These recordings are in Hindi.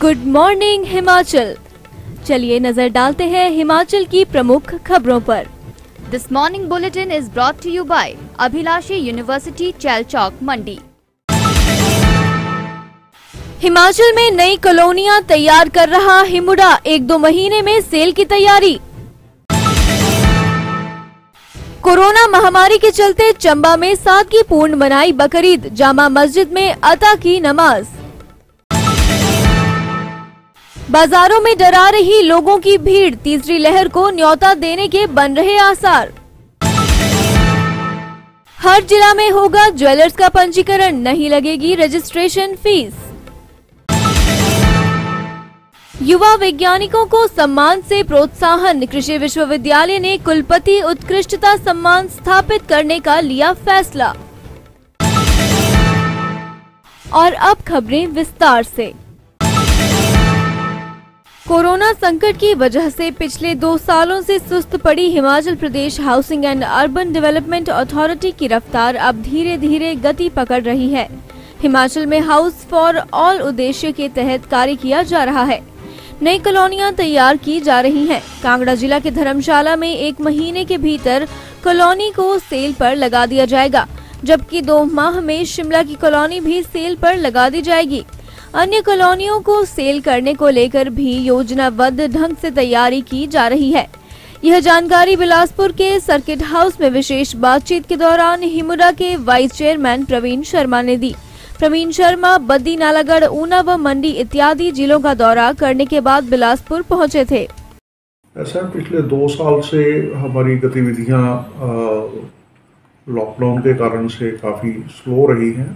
गुड मॉर्निंग हिमाचल चलिए नज़र डालते हैं हिमाचल की प्रमुख खबरों पर। This morning bulletin is brought to you by Abhilashi University Chalchok Mandi. Himachal में नई कॉलोनियाँ तैयार कर रहा हिमुडा। एक दो महीने में सेल की तैयारी। कोरोना महामारी के चलते चंबा में सादगी पूर्ण मनाई बकरीद। जामा मस्जिद में अता की नमाज़। बाजारों में डरा रही लोगों की भीड़ तीसरी लहर को न्योता देने के बन रहे आसार। हर जिला में होगा ज्वेलर्स का पंजीकरण, नहीं लगेगी रजिस्ट्रेशन फ़ीस। युवा वैज्ञानिकों को सम्मान से प्रोत्साहन, कृषि विश्वविद्यालय ने कुलपति उत्कृष्टता सम्मान स्थापित करने का लिया फैसला। और अब खबरें विस्तार से। कोरोना संकट की वजह से पिछले दो सालों से सुस्त पड़ी Himachal Pradesh housing and urban development authority की रफ्तार अब धीरे धीरे गति पकड़ रही है। हिमाचल में हाउस फॉर ऑल उद्देश्य के तहत कार्य किया जा रहा है। नई कॉलोनियाँ तैयार की जा रही हैं। कांगड़ा जिला के धर्मशाला में एक महीने के भीतर कॉलोनी को सेल पर लगा दिया जाएगा, जबकि दो माह में शिमला की कॉलोनी भी सेल पर लगा दी जाएगी। अन्य कॉलोनियों को सेल करने को लेकर भी योजनाबद्ध ढंग से तैयारी की जा रही है। यह जानकारी बिलासपुर के सर्किट हाउस में विशेष बातचीत के दौरान हिमुडा के वाइस चेयरमैन प्रवीण शर्मा ने दी। प्रवीण शर्मा, बद्दी, नालागढ़, ऊना व मंडी इत्यादि जिलों का दौरा करने के बाद बिलासपुर पहुँचे थे। ऐसा पिछले दो साल से हमारी गतिविधियाँ लॉकडाउन के कारण से काफ़ी स्लो रही हैं।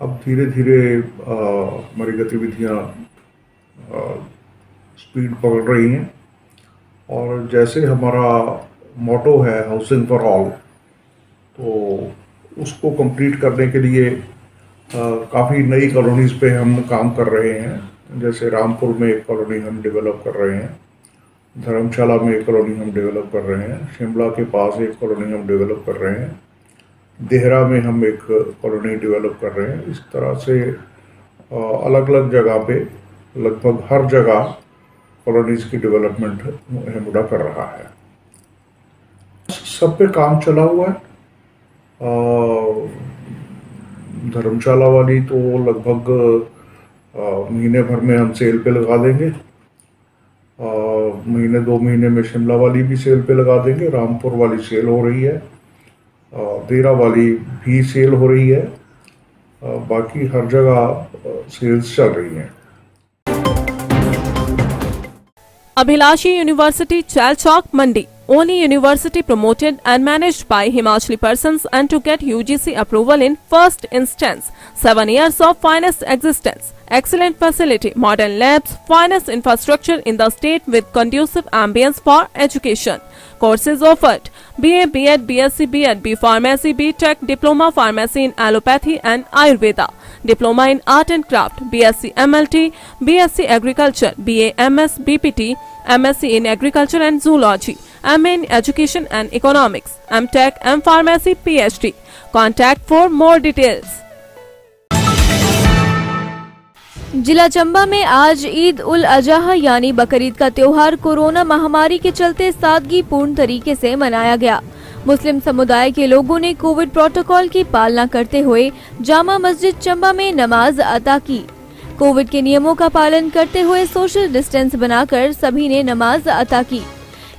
अब धीरे धीरे हमारी गतिविधियाँ स्पीड पकड़ रही हैं। और जैसे हमारा मोटो है हाउसिंग फॉर ऑल तो उसको कंप्लीट करने के लिए काफ़ी नई कॉलोनीज़ पे हम काम कर रहे हैं। जैसे रामपुर में एक कॉलोनी हम डेवलप कर रहे हैं। धर्मशाला में एक कॉलोनी हम डेवलप कर रहे हैं। शिमला के पास एक कॉलोनी हम डेवलप कर रहे हैं। देहरा में हम एक कॉलोनी डेवलप कर रहे हैं। इस तरह से अलग अलग जगह पे, लगभग हर जगह कॉलोनीज़ की डेवलपमेंट हेमुडा कर रहा है। सब पे काम चला हुआ है। धर्मशाला वाली तो लगभग महीने भर में हम सेल पे लगा देंगे। महीने, दो महीने में शिमला वाली भी सेल पे लगा देंगे। रामपुर वाली सेल हो रही है। देरा वाली भी सेल हो रही है। बाकी हर जगह सेल्स चल रही हैं। Abhilashi university Chail Chowk, Mandi. Only university promoted and managed by Himachali persons and to get UGC approval in first instance. Seven years of finest existence. Excellent facility, modern labs, finest infrastructure in the state with conducive ambience for education. Courses offered BA, B.Ed, BSc, B.Ed, B Pharmacy, B Tech, Diploma Pharmacy in Allopathy and Ayurveda, Diploma in Art and Craft, BSc MLT, BSc Agriculture, BA MS, BPT, MSc in Agriculture and Zoology, MA in Education and Economics, MTech, M Pharmacy, PhD. Contact for more details. जिला चंबा में आज ईद उल अजहा यानी बकरीद का त्योहार कोरोना महामारी के चलते सादगी पूर्ण तरीके से मनाया गया मुस्लिम समुदाय के लोगों ने कोविड प्रोटोकॉल की पालना करते हुए जामा मस्जिद चंबा में नमाज़ अता की कोविड के नियमों का पालन करते हुए सोशल डिस्टेंस बनाकर सभी ने नमाज़ अता की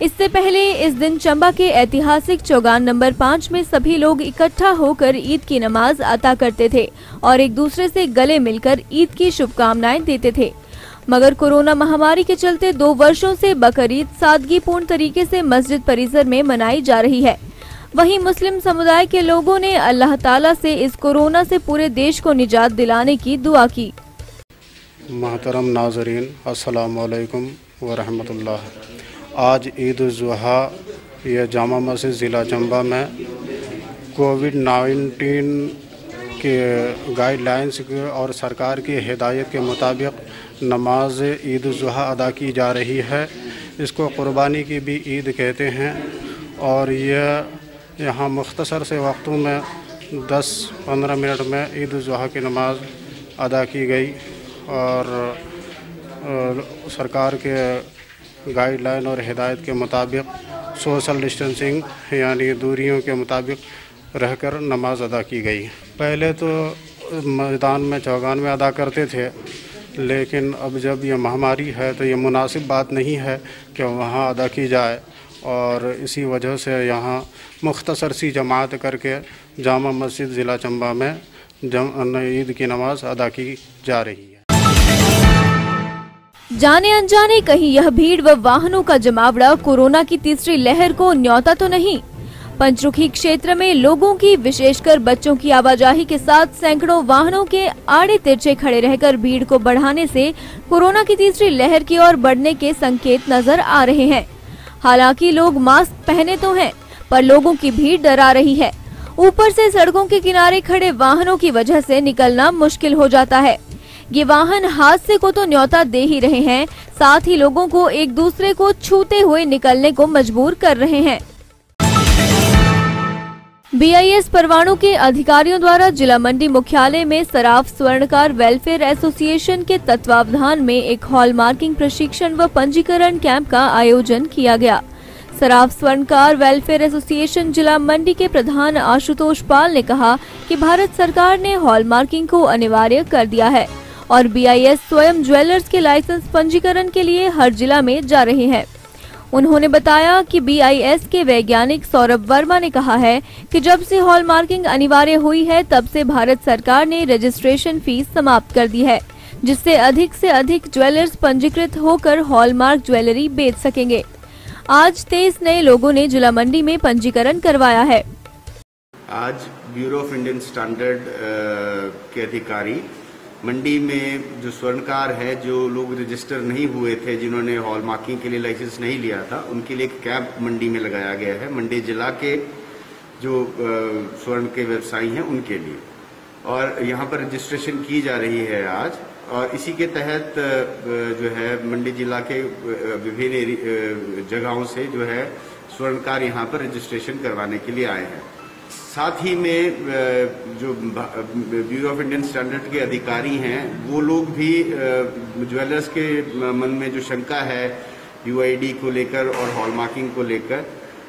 इससे पहले इस दिन चंबा के ऐतिहासिक चौगान नंबर पाँच में सभी लोग इकट्ठा होकर ईद की नमाज़ अता करते थे और एक दूसरे से गले मिलकर ईद की शुभकामनाएँ देते थे। मगर कोरोना महामारी के चलते दो वर्षों से बकरीद सादगीपूर्ण तरीके से मस्जिद परिसर में मनाई जा रही है। वहीं मुस्लिम समुदाय के लोगों ने अल्लाह ताला से इस कोरोना से पूरे देश को निजात दिलाने की दुआ की। महतरम नाजरीन आज ईद उज़हा यह जामा मस्जिद ज़िला चंबा में कोविड नाइन्टीन के गाइडलाइंस और सरकार की हिदायत के मुताबिक नमाज़ ईद उज़हा अदा की जा रही है। इसको क़ुरबानी की भी ईद कहते हैं और यह यहाँ मुख्तसर से वक्तों में 10-15 मिनट में ईद उज़हा की नमाज़ अदा की गई और सरकार के गाइडलाइन और हिदायत के मुताबिक सोशल डिस्टेंसिंग, यानी दूरियों के मुताबिक रहकर नमाज़ अदा की गई। पहले तो मैदान में चौगान में अदा करते थे, लेकिन अब जब ये महामारी है तो ये मुनासिब बात नहीं है कि वहाँ अदा की जाए। और इसी वजह से यहाँ मुख्तसर सी जमात करके जामा मस्जिद ज़िला चंबा में जम ईद की नमाज़ अदा की जा रही है। जाने अनजाने कहीं यह भीड़ व वाहनों का जमावड़ा कोरोना की तीसरी लहर को न्योता तो नहीं। पंचरुखी क्षेत्र में लोगों की विशेषकर बच्चों की आवाजाही के साथ सैकड़ों वाहनों के आड़े तिरछे खड़े रहकर भीड़ को बढ़ाने से कोरोना की तीसरी लहर की ओर बढ़ने के संकेत नज़र आ रहे हैं। हालाँकि लोग मास्क पहने तो हैं, पर लोगों की भीड़ डरा रही है। ऊपर से सड़कों के किनारे खड़े वाहनों की वजह से निकलना मुश्किल हो जाता है। ये वाहन हादसे को तो न्योता दे ही रहे हैं। साथ ही लोगों को एक दूसरे को छूते हुए निकलने को मजबूर कर रहे हैं। बीआईएस परवाणु के अधिकारियों द्वारा जिला मंडी मुख्यालय में सराफ स्वर्णकार वेलफेयर एसोसिएशन के तत्वावधान में एक हॉल मार्किंग प्रशिक्षण व पंजीकरण कैंप का आयोजन किया गया। सराफ स्वर्णकार वेलफेयर एसोसिएशन जिला मंडी के प्रधान आशुतोष पाल ने कहा कि भारत सरकार ने हॉल मार्किंग को अनिवार्य कर दिया है। और बीआईएस स्वयं ज्वेलर्स के लाइसेंस पंजीकरण के लिए हर जिला में जा रहे हैं। उन्होंने बताया कि बीआईएस के वैज्ञानिक सौरभ वर्मा ने कहा है कि जब से हॉल मार्किंग अनिवार्य हुई है, तब से भारत सरकार ने रजिस्ट्रेशन फ़ीस समाप्त कर दी है, जिससे अधिक से अधिक ज्वेलर्स पंजीकृत होकर हॉलमार्क ज्वेलरी बेच सकेंगे। आज तेईस नए लोगों ने जिला मंडी में पंजीकरण करवाया है। आज ब्यूरो ऑफ़ इंडियन स्टैंडर्ड के अधिकारी मंडी में जो स्वर्णकार है, जो लोग रजिस्टर नहीं हुए थे, जिन्होंने हॉल मार्किंग के लिए लाइसेंस नहीं लिया था, उनके लिए एक कैंप मंडी में लगाया गया है, मंडी जिला के जो स्वर्ण के व्यवसायी हैं, उनके लिए। और यहाँ पर रजिस्ट्रेशन की जा रही है आज, और इसी के तहत जो है, मंडी जिला के विभिन्न जगहों से जो है, स्वर्णकार यहाँ पर रजिस्ट्रेशन करवाने के लिए आए हैं। साथ ही में जो ब्यूरो ऑफ़ इंडियन स्टैंडर्ड के अधिकारी हैं, वो लोग भी ज्वेलर्स के मन में जो शंका है यूआईडी को लेकर और हॉलमार्किंग को लेकर,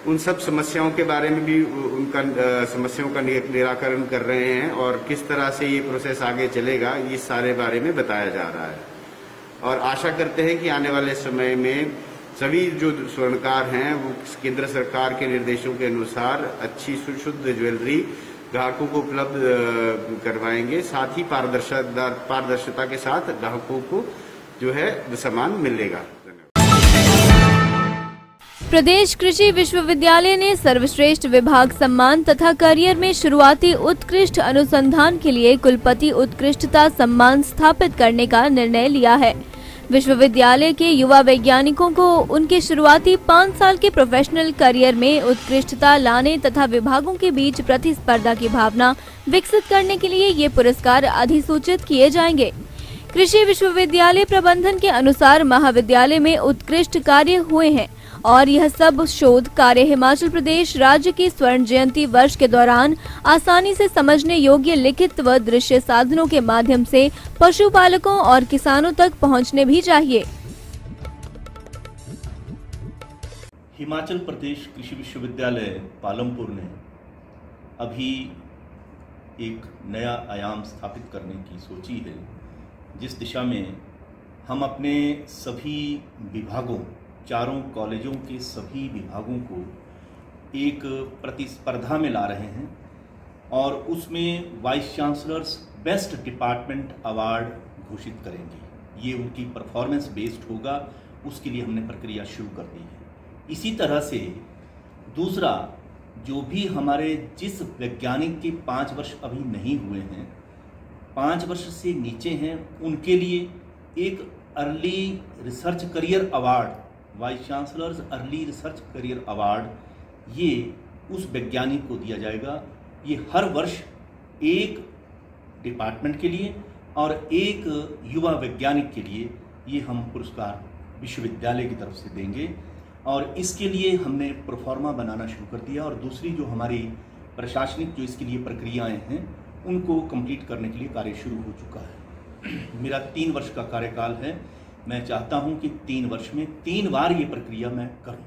उन सब समस्याओं के बारे में भी उनका समस्याओं का निराकरण कर रहे हैं और किस तरह से ये प्रोसेस आगे चलेगा इस सारे बारे में बताया जा रहा है। और आशा करते हैं कि आने वाले समय में सभी जो स्वर्णकार हैं, वो केंद्र सरकार के निर्देशों के अनुसार अच्छी, सुशुद्ध ज्वेलरी ग्राहकों को उपलब्ध करवाएँगे। साथ ही पारदर्शिता पारदर्शिता के साथ ग्राहकों को जो है सामान मिलेगा। प्रदेश कृषि विश्वविद्यालय ने सर्वश्रेष्ठ विभाग सम्मान तथा करियर में शुरुआती उत्कृष्ट अनुसंधान के लिए कुलपति उत्कृष्टता सम्मान स्थापित करने का निर्णय लिया है। विश्वविद्यालय के युवा वैज्ञानिकों को उनके शुरुआती पाँच साल के प्रोफेशनल करियर में उत्कृष्टता लाने तथा विभागों के बीच प्रतिस्पर्धा की भावना विकसित करने के लिए ये पुरस्कार अधिसूचित किए जाएँगे। कृषि विश्वविद्यालय प्रबंधन के अनुसार महाविद्यालय में उत्कृष्ट कार्य हुए हैं और यह सब शोध कार्य हिमाचल प्रदेश राज्य की स्वर्ण जयंती वर्ष के दौरान आसानी से समझने योग्य लिखित व दृश्य साधनों के माध्यम से पशुपालकों और किसानों तक पहुँचने भी चाहिए। हिमाचल प्रदेश कृषि विश्वविद्यालय पालमपुर ने अभी एक नया आयाम स्थापित करने की सोची है। जिस दिशा में हम अपने सभी विभागों, चारों कॉलेजों के सभी विभागों को एक प्रतिस्पर्धा में ला रहे हैं और उसमें vice chancellor's best department award घोषित करेंगे। ये उनकी परफॉर्मेंस बेस्ड होगा, उसके लिए हमने प्रक्रिया शुरू कर दी है। इसी तरह से दूसरा, जो भी हमारे जिस वैज्ञानिक के पाँच वर्ष अभी नहीं हुए हैं पाँच वर्ष से नीचे हैं, उनके लिए एक early research career award vice chancellor's early research career award ये उस वैज्ञानिक को दिया जाएगा। ये हर वर्ष एक डिपार्टमेंट के लिए और एक युवा वैज्ञानिक के लिए ये हम पुरस्कार विश्वविद्यालय की तरफ़ से देंगे। और इसके लिए हमने प्रोफॉर्मा बनाना शुरू कर दिया और दूसरी जो हमारी प्रशासनिक जो इसके लिए प्रक्रियाएँ हैं उनको कंप्लीट करने के लिए कार्य शुरू हो चुका है। मेरा तीन वर्ष का कार्यकाल है। मैं चाहता हूँ कि तीन वर्ष में तीन बार ये प्रक्रिया मैं करूँ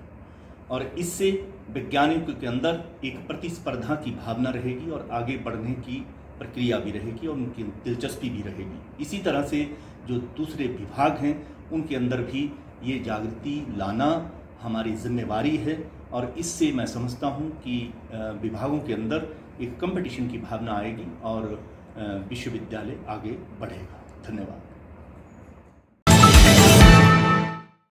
और इससे वैज्ञानिकों के अंदर एक प्रतिस्पर्धा की भावना रहेगी और आगे बढ़ने की प्रक्रिया भी रहेगी और उनकी दिलचस्पी भी रहेगी। इसी तरह से जो दूसरे विभाग हैं, उनके अंदर भी ये जागृति लाना हमारी जिम्मेवारी है और इससे मैं समझता हूँ कि विभागों के अंदर एक कंपटीशन की भावना आएगी और विश्वविद्यालय आगे बढ़ेगा। धन्यवाद।